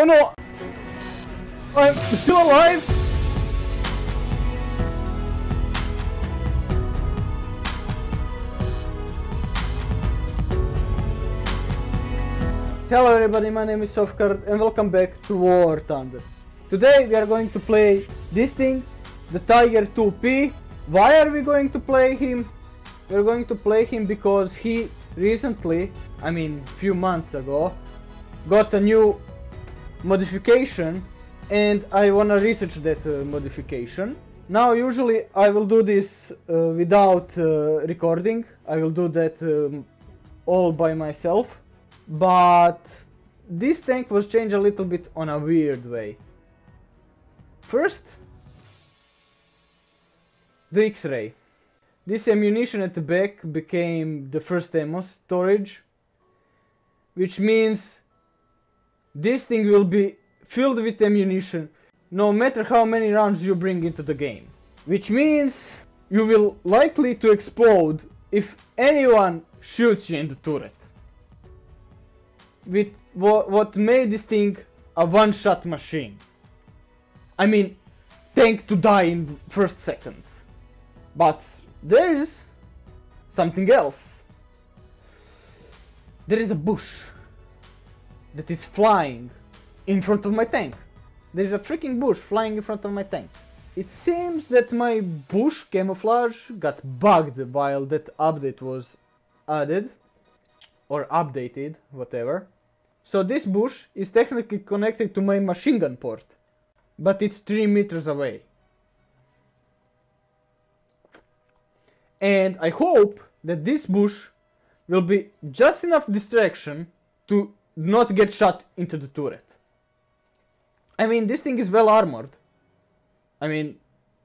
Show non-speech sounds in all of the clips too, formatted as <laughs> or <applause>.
Oh no! I'm still alive! Hello everybody, my name is SoftCard and welcome back to War Thunder. Today we are going to play this thing, the Tiger 2P. Why are we going to play him? We're going to play him because he recently, I mean few months ago, got a new modification and I wanna research that uh, modification. Now usually I will do this uh, without uh, recording, I will do that um, all by myself, but this tank was changed a little bit on a weird way. First, the X-ray. This ammunition at the back became the first ammo storage, which means this thing will be filled with ammunition no matter how many rounds you bring into the game. Which means you will likely to explode if anyone shoots you in the turret. With what made this thing a one-shot machine. I mean, tank to die in first seconds. But there is something else. There is a bush that is flying in front of my tank. There is a freaking bush flying in front of my tank. It seems that my bush camouflage got bugged while that update was added or updated, whatever. So this bush is technically connected to my machine gun port, but it's 3 meters away. And I hope that this bush will be just enough distraction to not get shot into the turret. I mean, this thing is well armored. I mean,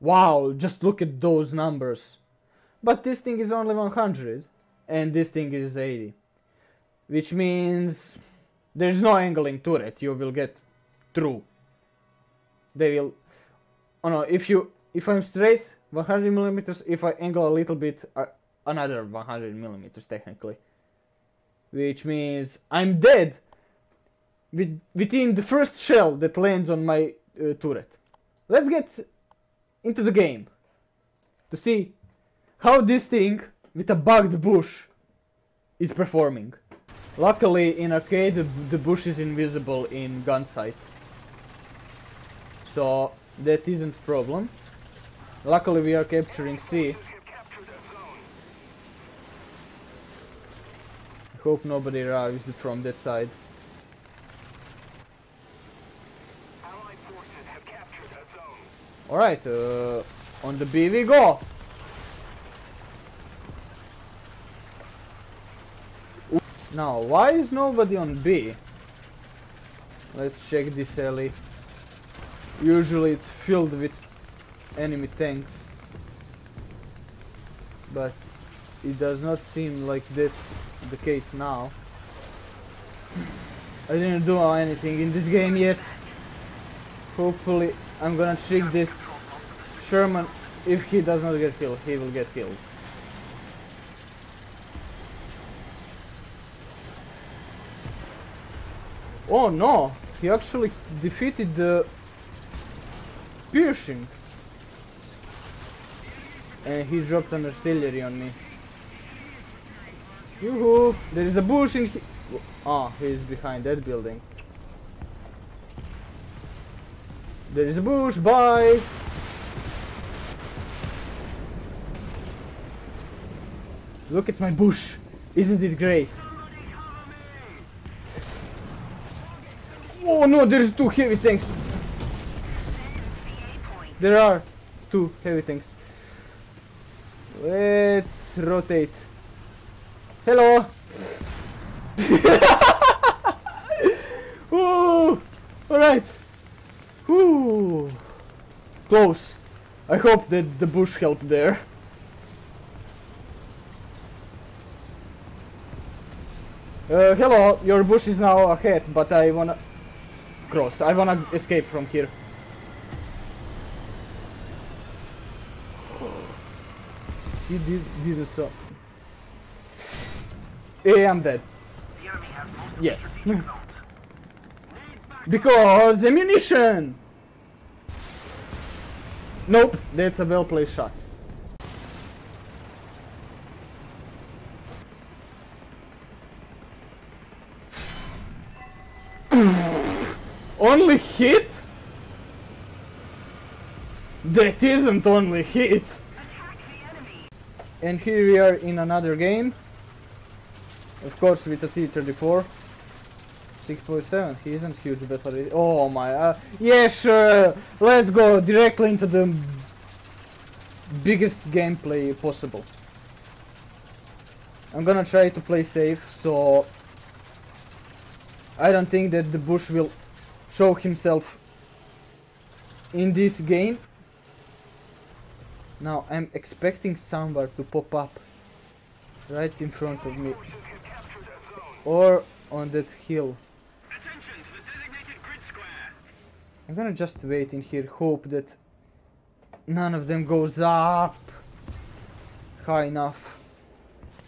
wow, just look at those numbers. But this thing is only 100 and this thing is 80. Which means there's no angling turret you will get through. They will... Oh no, if you... If I'm straight, 100 millimeters. If I angle a little bit, uh, another 100 millimeters technically. Which means I'm dead with, within the first shell that lands on my uh, turret. Let's get into the game to see how this thing with a bugged bush is performing. Luckily in arcade the, the bush is invisible in gunsight. So that isn't a problem. Luckily we are capturing C. hope nobody arrives from that side. Alright, uh, on the B we go! Now, why is nobody on B? Let's check this alley. Usually it's filled with enemy tanks. But it does not seem like that's the case now. I didn't do anything in this game yet. Hopefully I'm gonna trick this Sherman. If he does not get killed, he will get killed. Oh no! He actually defeated the piercing and he dropped an artillery on me. There is a bush in he- Ah, he is behind that building. There is a bush, bye! Look at my bush! Isn't it great? Oh no, there's two heavy tanks! There are two heavy tanks. Let's rotate. Hello. <laughs> All right. Ooh, close. I hope that the bush helped there. Uh, hello, your bush is now ahead, but I wanna cross. I wanna escape from here. He did, didn't so. Yeah, I'm dead. Yes. <laughs> Because ammunition! Nope, that's a well placed shot. <laughs> only hit? That isn't only hit. And here we are in another game. Of course with a T-34. 6.7, he isn't huge battery. Oh my, uh, let's go directly into the biggest gameplay possible. I'm gonna try to play safe, so I don't think that the bush will show himself in this game. Now I'm expecting somewhere to pop up right in front of me or on that hill. I'm gonna just wait in here, hope that none of them goes up high enough.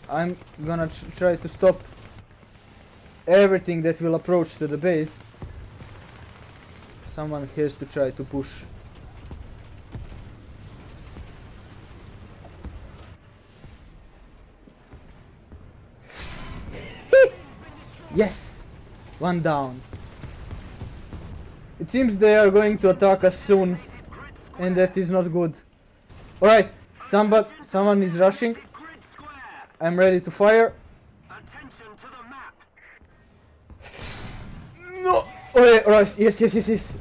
I'm gonna try to stop everything that will approach to the base. Someone has to try to push. Yes! One down. It seems they are going to attack us soon. And that is not good. Alright, somebody, someone is rushing. I'm ready to fire. No! Alright, alright, yes, yes, yes, yes.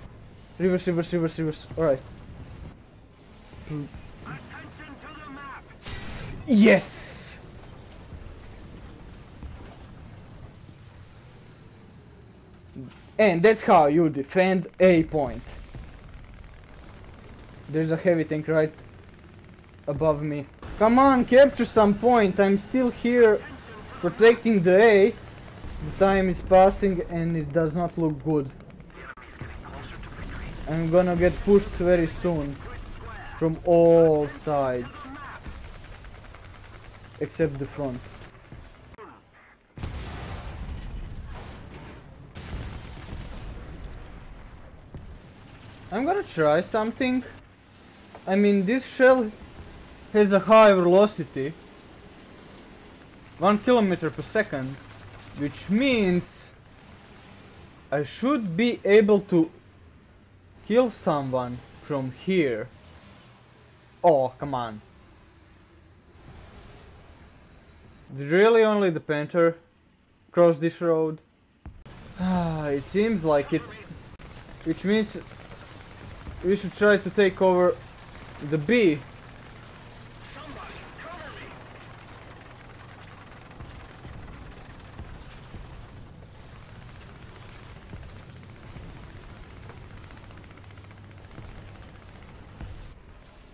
Reverse, reverse, reverse, reverse. Alright. Yes! And that's how you defend a point. There's a heavy tank right above me. Come on, capture some point. I'm still here protecting the A. The time is passing and it does not look good. I'm gonna get pushed very soon. From all sides. Except the front. I'm gonna try something. I mean, this shell has a high velocity. 1 kilometer per second. Which means I should be able to kill someone from here. Oh, come on. Really only the Panther cross this road? <sighs> It seems like it. Which means we should try to take over the B.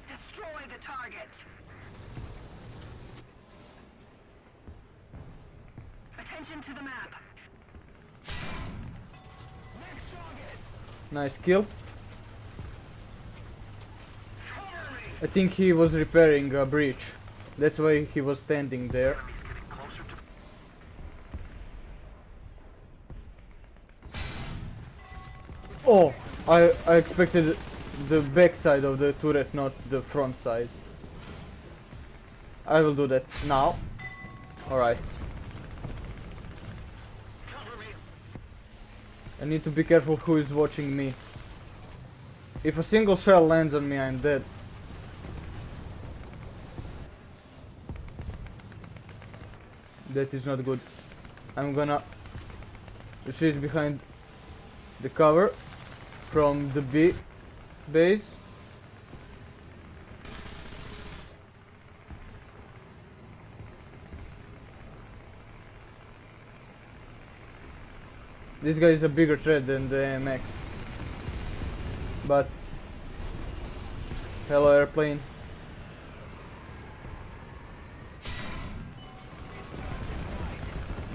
Destroy the target. Attention to the map. Nice kill. I think he was repairing a breach. That's why he was standing there. Oh, I, I expected the back side of the turret, not the front side. I will do that now. Alright. I need to be careful who is watching me. If a single shell lands on me, I'm dead. That is not good. I'm gonna retreat behind the cover from the B base. This guy is a bigger threat than the MX. But hello airplane.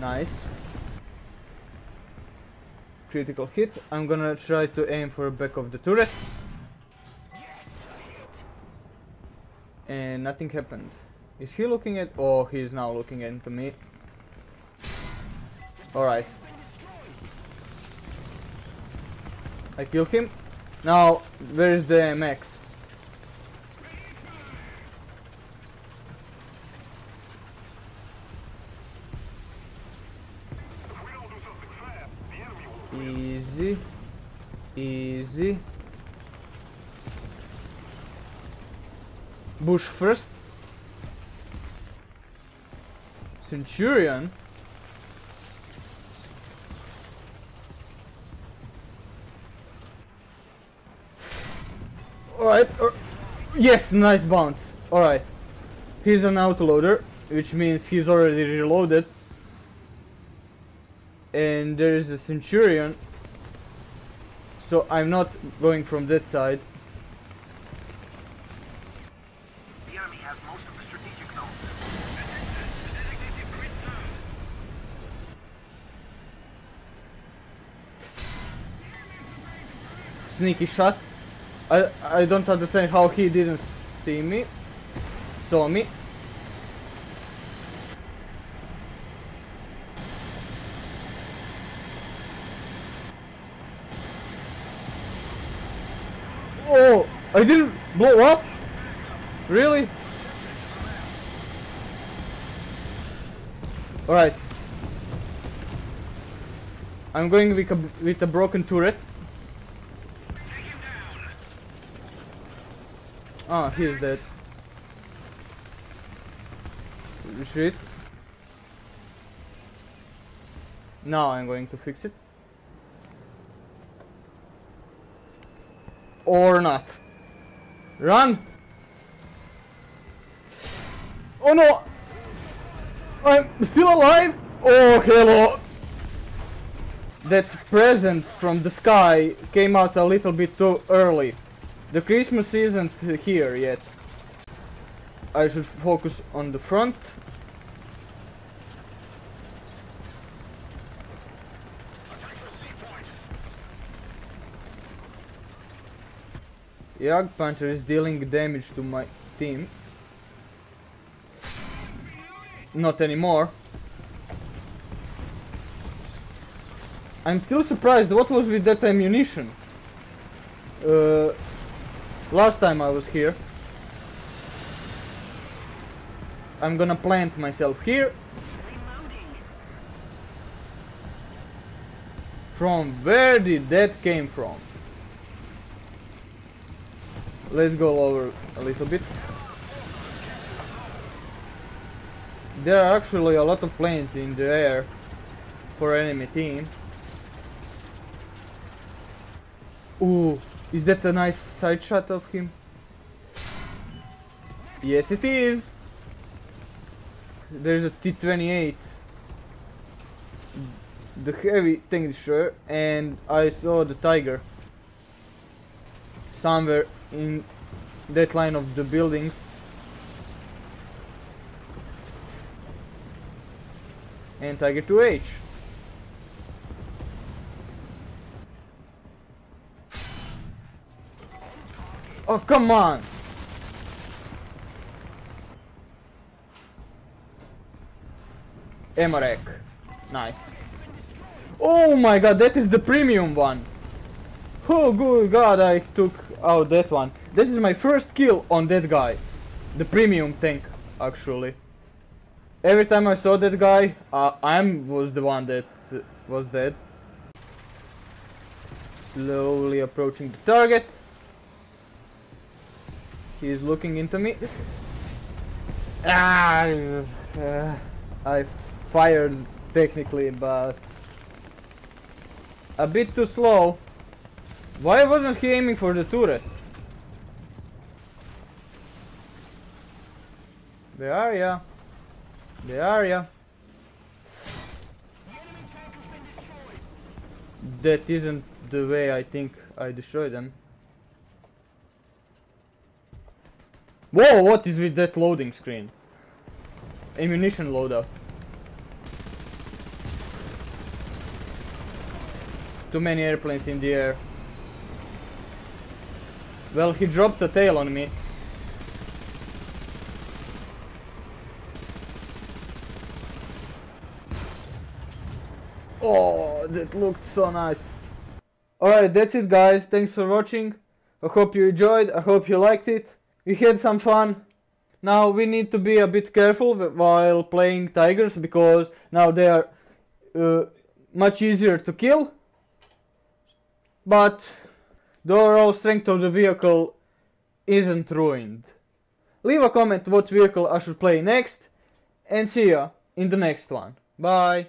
Nice. Critical hit. I'm gonna try to aim for back of the turret. And nothing happened. Is he looking at... Oh, he's now looking into me. Alright. I killed him. Now, where is the MX? Easy. Easy. Bush first. Centurion. Alright. er, yes, nice bounce. Alright. He's an autoloader, which means he's already reloaded. And there is a Centurion. So I'm not going from that side. The enemy has most of the strategic zones. Sneaky shot. I I don't understand how he didn't see me. Saw me. Oh, I didn't blow up? Really? Alright. I'm going with a, with a broken turret. Ah, he is dead. Retreat. Now I'm going to fix it. Or not. Run! Oh no! I'm still alive? Oh, hello! That present from the sky came out a little bit too early. The Christmas isn't here yet. I should focus on the front. Yag Panther is dealing damage to my team. Not anymore. I'm still surprised what was with that ammunition. Uh, last time I was here. I'm gonna plant myself here. From where did that came from? Let's go over a little bit. There are actually a lot of planes in the air for enemy team. Ooh, is that a nice side shot of him? Yes, it is. There's a T-28, the heavy tank destroyer, and I saw the Tiger somewhere in that line of the buildings. And Tiger 2H. Oh, come on! Emorek. Nice. Oh my god, that is the premium one! Oh good god, I took out that one. This is my first kill on that guy. The premium tank, actually. Every time I saw that guy, uh, I was the one that uh, was dead. Slowly approaching the target. He's looking into me. Ah, uh, I fired technically, but a bit too slow. Why wasn't he aiming for the turret? Where are ya? Where are? That isn't the way I think I destroyed them. Whoa, what is with that loading screen? Ammunition loadout. Too many airplanes in the air. Well, he dropped the tail on me. Oh, that looked so nice. Alright, that's it guys. Thanks for watching. I hope you enjoyed. I hope you liked it. We had some fun. Now we need to be a bit careful while playing tigers because now they are uh, much easier to kill. But the overall strength of the vehicle isn't ruined. Leave a comment what vehicle I should play next and see ya in the next one. Bye.